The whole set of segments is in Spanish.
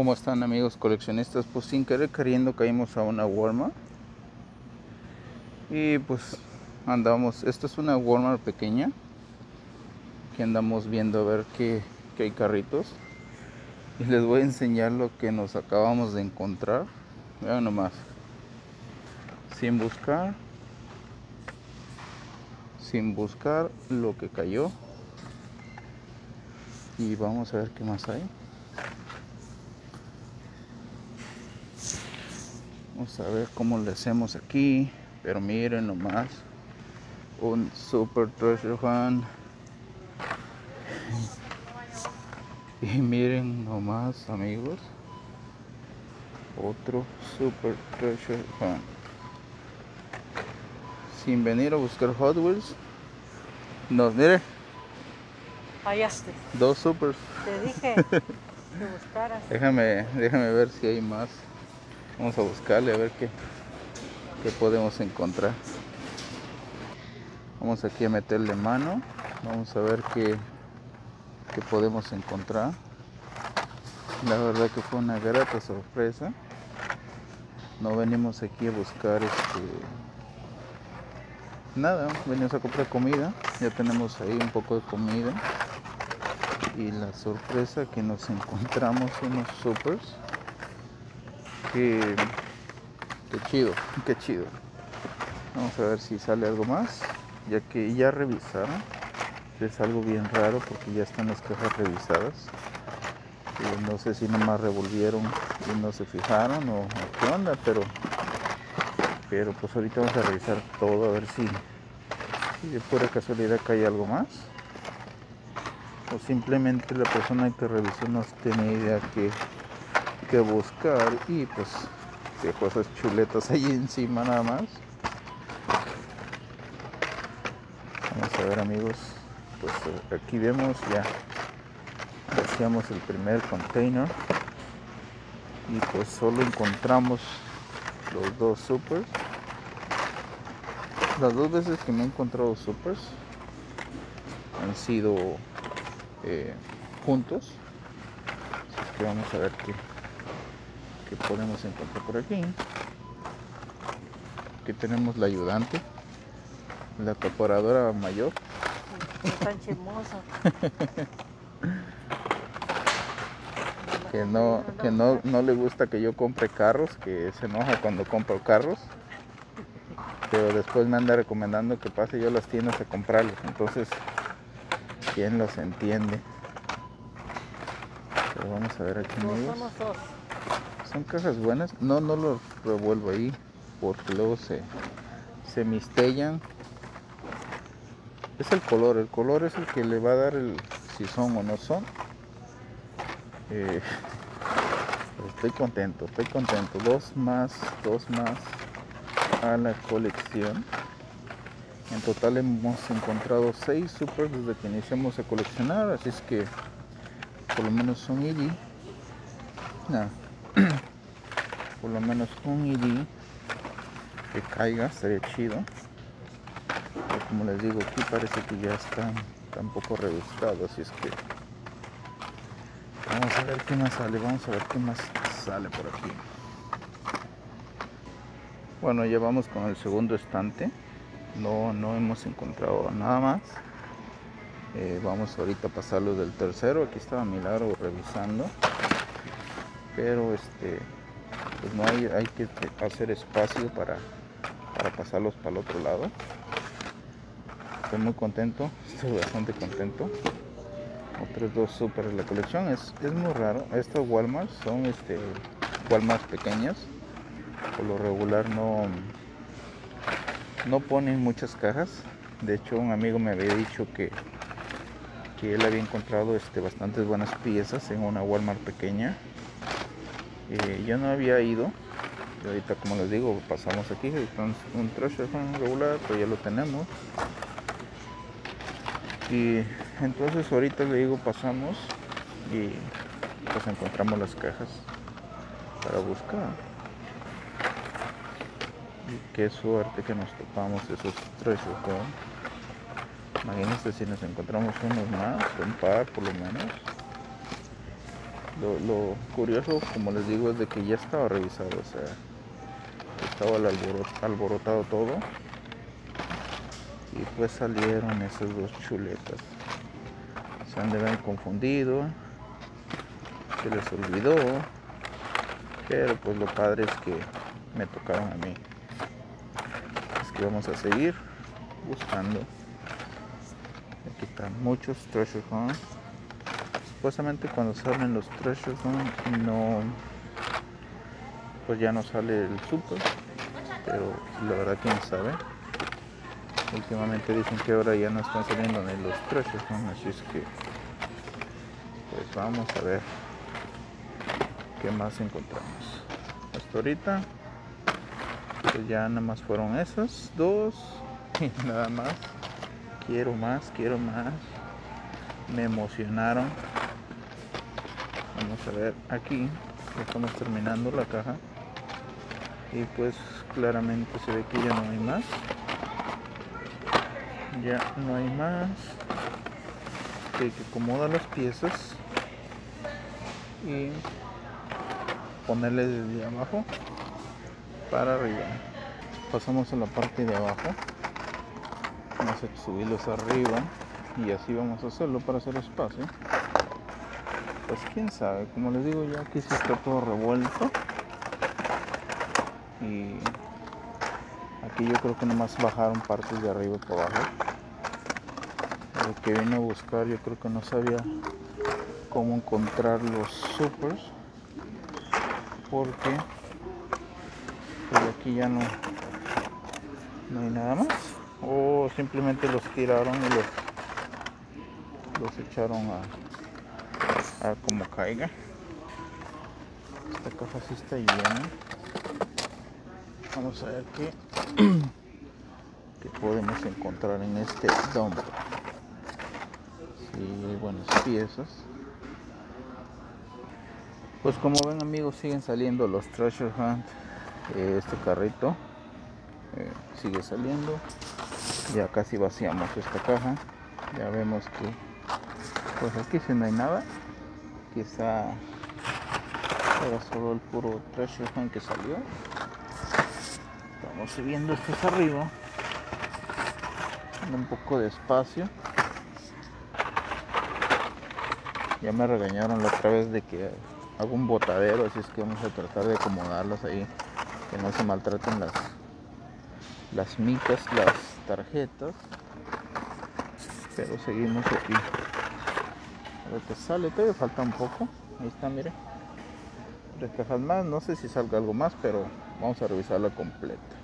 ¿Cómo están amigos coleccionistas? Pues sin querer queriendo caímos a una Walmart. Y pues andamos, esta es una Walmart pequeña. Que andamos viendo a ver qué, qué hay carritos. Y les voy a enseñar lo que nos acabamos de encontrar. Vean nomás. Sin buscar. Sin buscar lo que cayó. Y vamos a ver qué más hay. Vamos a ver cómo le hacemos aquí. Pero miren nomás. Un super treasure hunt. Y miren nomás amigos. Otro super treasure hunt. Sin venir a buscar Hot Wheels. Nos mire. Fallaste. Dos supers. Te dije que buscaras. Déjame, déjame ver si hay más. Vamos a buscarle a ver qué, qué podemos encontrar. Vamos aquí a meterle mano. Vamos a ver qué, qué podemos encontrar. La verdad que fue una grata sorpresa. No venimos aquí a buscar este nada, venimos a comprar comida. Ya tenemos ahí un poco de comida. Y la sorpresa que nos encontramos unos supers Qué, chido, qué chido. Vamos a ver si sale algo más, ya que ya revisaron. Es algo bien raro porque ya están las cajas revisadas. no sé si nomás revolvieron y no se fijaron o, qué onda, pero pero pues ahorita vamos a revisar todo a ver si, si de pura casualidad cae algo más o simplemente la persona que revisó no tiene idea que que buscar y pues dejo esas chuletas ahí encima nada más. Vamos a ver amigos. Pues eh, aquí vemos ya. Vaciamos el primer container. Y pues solo encontramos los dos supers. Las dos veces que me he encontrado supers han sido eh, juntos. Así que vamos a ver qué que podemos encontrar por aquí. Aquí tenemos la ayudante, la acaparadora mayor. Tan chismosa. que no, que no, no le gusta que yo compre carros, que se enoja cuando compro carros. Pero después me anda recomendando que pase yo a las tiendas a comprarlos. Entonces, ¿quién los entiende? Pero vamos a ver aquí. No, son cajas buenas. No, no los revuelvo ahí porque luego se, se mistellan. Es el color, el color es el que le va a dar el si son o no son. Eh, estoy contento, estoy contento. Dos más, dos más a la colección. En total hemos encontrado seis super desde que iniciamos a coleccionar, así es que por lo menos son. No, por lo menos un ID que caiga, estaría chido. Pero como les digo, aquí parece que ya está un poco rebuscado, así es que vamos a ver qué más sale, vamos a ver qué más sale por aquí. Bueno, ya vamos con el segundo estante. No, no hemos encontrado nada más. Eh, vamos ahorita a pasarlo del tercero. Aquí estaba Milagro revisando. Pero este pues no hay, hay que hacer espacio para, para pasarlos para el otro lado. Estoy muy contento, estoy bastante contento. Otros dos super de la colección, es, es muy raro. Estos Walmart son este, Walmart pequeñas. Por lo regular no, no ponen muchas cajas. De hecho un amigo me había dicho que, que él había encontrado este, bastantes buenas piezas en una Walmart pequeña eh, yo no había ido. Y ahorita como les digo, pasamos aquí, un treasure regular, pero ya lo tenemos. Y entonces ahorita le digo pasamos y pues encontramos las cajas para buscar. Y qué suerte que nos topamos esos treasure Imagínense si nos encontramos unos más, un par por lo menos. Lo, curioso, como les digo, es de que ya estaba revisado, o sea, estaba alborotado todo. Y pues salieron esas dos chuletas. Se han de haber confundido. Se les olvidó. Pero pues lo padre es que me tocaron a mí. Es que vamos a seguir buscando. Aquí están muchos treasure hunt. Supuestamente cuando salen los hunt no pues ya no sale el super. Pero la verdad quién sabe. Últimamente dicen que ahora ya no están saliendo ni los hunt, así es que pues vamos a ver qué más encontramos. Hasta ahorita pues ya nada más fueron esas dos y nada más. Quiero más, quiero más. Me emocionaron. Vamos a ver aquí. Estamos terminando la caja. Y pues claramente se ve que ya no hay más. Ya no hay más. Hay que acomodar las piezas. Y ponerle desde abajo para arriba. Pasamos a la parte de abajo. Vamos a subirlos arriba y así vamos a hacerlo para hacer espacio. Pues quién sabe, como les digo ya aquí sí está todo revuelto. Y aquí yo creo que nomás bajaron partes de arriba para abajo. Lo que vine a buscar yo creo que no sabía cómo encontrar los supers porque pues aquí ya no no hay nada más o simplemente los tiraron y los los echaron a, a como caiga. Esta caja sí está llena. Vamos a ver qué qué podemos encontrar en este dump sí buenas piezas. Pues como ven amigos siguen saliendo los treasure hunt. Eh, este carrito eh, sigue saliendo. Ya casi vaciamos esta caja. Ya vemos que pues aquí si no hay nada quizá era solo el puro treasure que salió. Estamos subiendo esto arriba. Un poco de espacio. Ya me regañaron la otra vez de que hago un botadero así es que vamos a tratar de acomodarlas ahí que no se maltraten las las micas las tarjetas. Pero seguimos aquí ver qué sale todavía falta un poco ahí está mire tres más no sé si salga algo más pero vamos a revisarla completa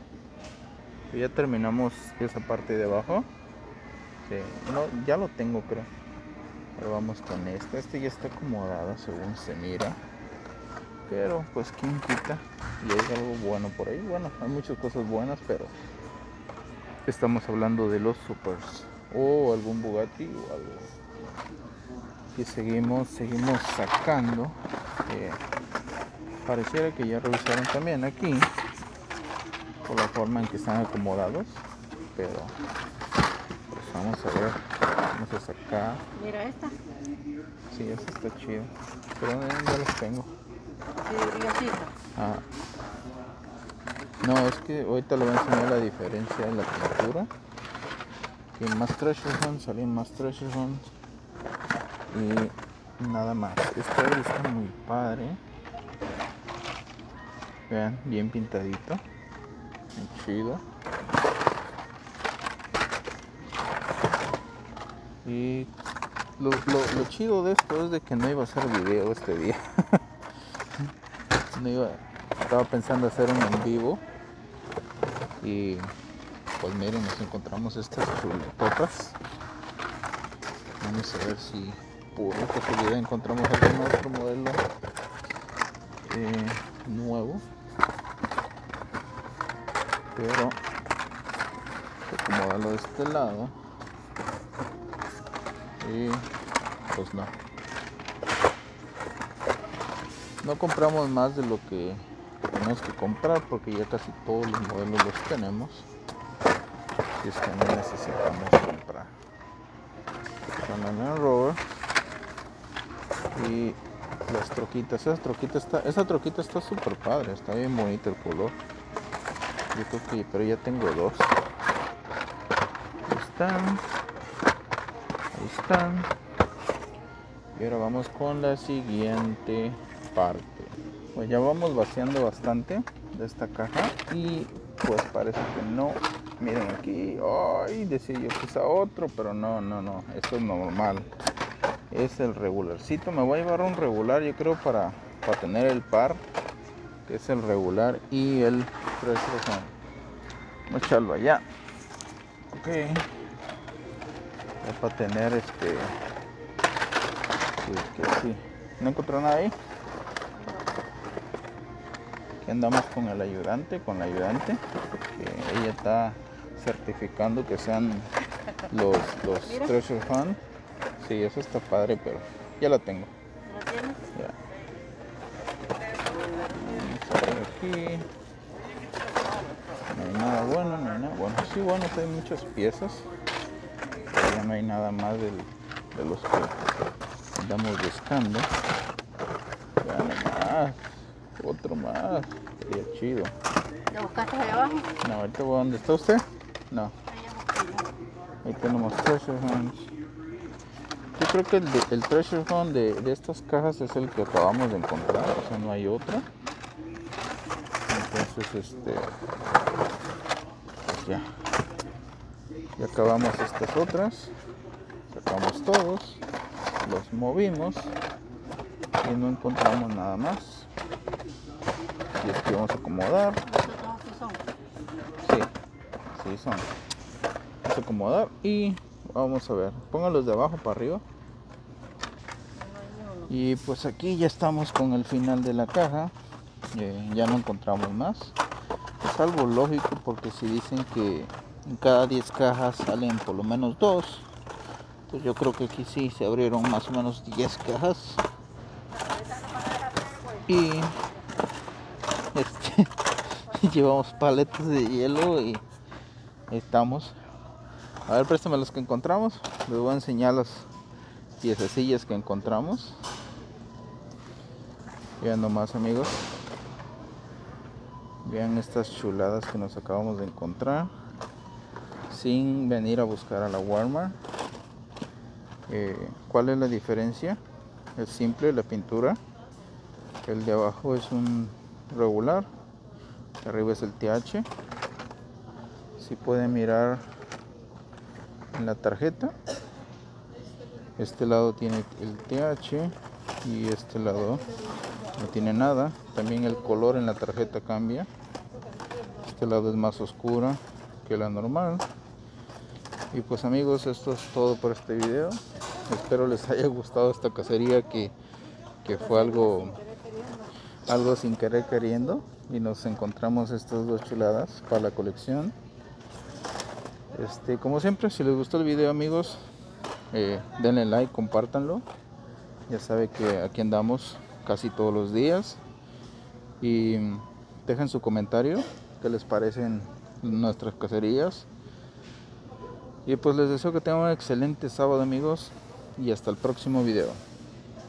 ya terminamos esa parte de abajo ya lo tengo creo Ahora vamos con este. Este ya está acomodado según se mira. Pero pues quién quita. Y hay algo bueno por ahí. Bueno, hay muchas cosas buenas, pero estamos hablando de los supers. O algún Bugatti o algo. Y seguimos, seguimos sacando. Eh, pareciera que ya revisaron también aquí. Por la forma en que están acomodados. Pero pues vamos a ver. Vamos a sacar. Mira esta. Sí, esa está chido. Pero ya ya los tengo. Sí, y así. Ah. No, es que ahorita le voy a enseñar la diferencia en la pintura. Que más treasure hunt, salen más treasure hunt. Y nada más. Esta está muy padre. Vean, bien pintadito. Chido. Y lo, lo- lo chido de esto es de que no iba a hacer video este día. no iba, estaba pensando hacer un en vivo. Y pues miren, nos encontramos estas chuletotas. Vamos a ver si por casualidad encontramos algún otro modelo eh, nuevo. Pero acomodarlo de este lado. Y pues no. No compramos más de lo que tenemos que comprar porque ya casi todos los modelos los tenemos. Si es que no necesitamos comprar. El rover. Y las troquitas. Esa troquita está, esa troquita está súper padre, está bien bonito el color. Yo creo que, pero ya tengo dos. Ahí están. Ahí están. Y ahora vamos con la siguiente parte. Pues ya vamos vaciando bastante de esta caja y pues parece que no. Miren aquí, ay, decía yo quizá otro, pero no, no, no, esto es normal. Es el regularcito, me voy a llevar un regular yo creo para, para tener el par, que es el regular y el Treasure Vamos a echarlo allá. Ok. Es para tener este... Sí, que sí. ¿No encontró nada ahí? Aquí andamos con el ayudante, con la ayudante, que ella está certificando que sean los, los Treasure Hunt. Sí, eso está padre, pero ya la tengo. ¿Lo tienes? Ya. Vamos a ver aquí. No hay nada bueno, no hay nada bueno. Sí, bueno, hay muchas piezas. Pero ya no hay nada más del- de los que andamos buscando. Ya nomás. Otro más. Sería chido. ¿Lo buscaste ahí abajo? No, ahorita voy a donde está usted. No. Ahí tenemos Hunts. Yo creo que el, de- el Treasure Hunt de, de estas cajas es el que acabamos de encontrar, o sea, no hay otra. Entonces, este. Pues ya. Ya acabamos estas otras. Sacamos todos. Los movimos. Y no encontramos nada más. Y es que vamos a acomodar. Sí, sí son. Vamos a acomodar y vamos a ver. Pónganlos de abajo para arriba. Y pues aquí ya estamos con el final de la caja. Eh, ya no encontramos más. Es algo lógico porque si dicen que en cada 10 cajas salen por lo menos dos. Pues yo creo que aquí sí se abrieron más o menos 10 cajas. Y este, llevamos paletas de hielo y estamos. A ver, préstame los que encontramos. Les voy a enseñar las piececillas que encontramos. Vean nomás amigos. Vean estas chuladas que nos acabamos de encontrar. Sin venir a buscar a la Walmart. Eh, ¿Cuál es la diferencia? Es simple la pintura. El de abajo es un regular. Arriba es el TH. Si pueden mirar en la tarjeta. Este lado tiene el TH y este lado no tiene nada. También el color en la tarjeta cambia. Este lado es más oscura que la normal. Y pues amigos, esto es todo por este video. Espero les haya gustado esta cacería que, que fue algo, algo sin querer queriendo. Y nos encontramos estas dos chuladas para la colección. Este, como siempre, si les gustó el video amigos, eh, denle like, compártanlo. Ya sabe que aquí andamos casi todos los días. Y dejen su comentario, qué les parecen nuestras cacerías. Y pues les deseo que tengan un excelente sábado amigos y hasta el próximo video.